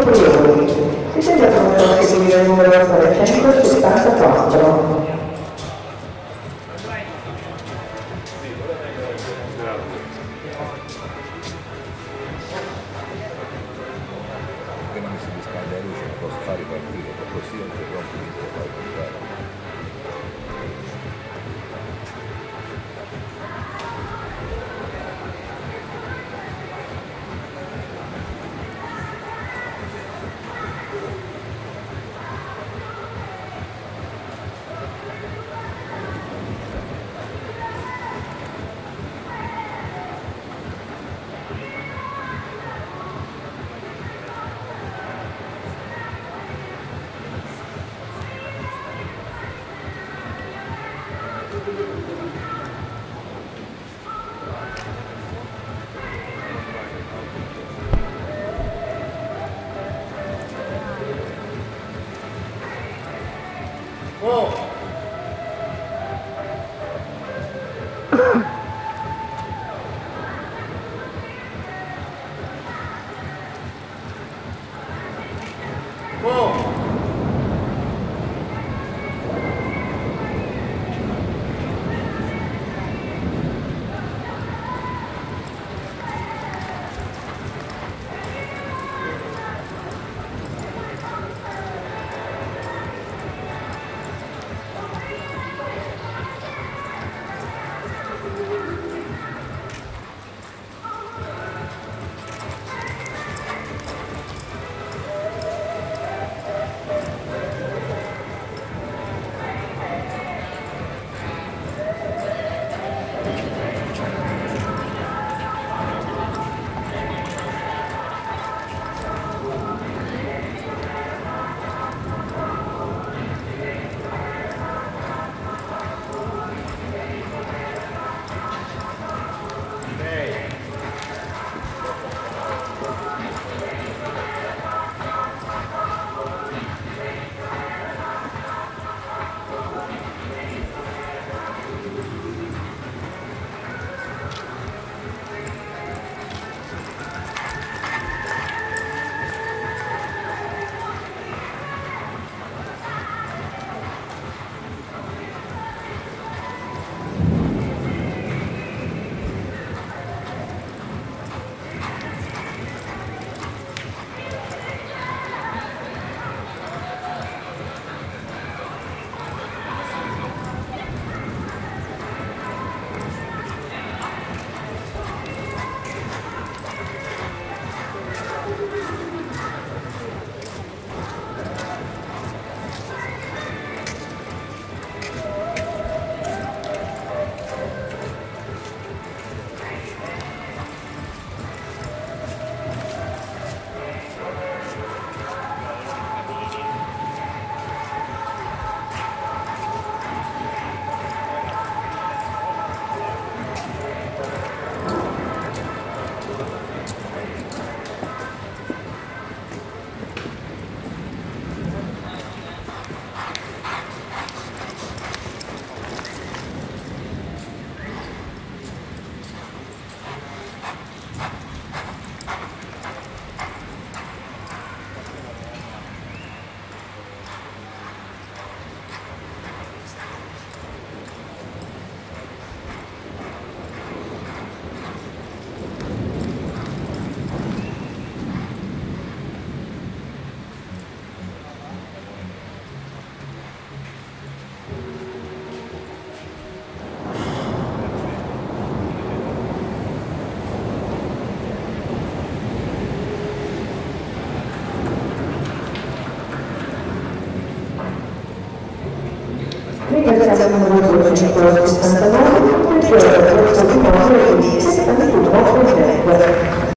Priori. Si sente pronto a seguire il numero 374. Appena mi si riscalda la luce non posso fare partire, così non rompo di fare partire. Ringraziamo il numero 269, il giorno del corso di modo di 71 Frontenque.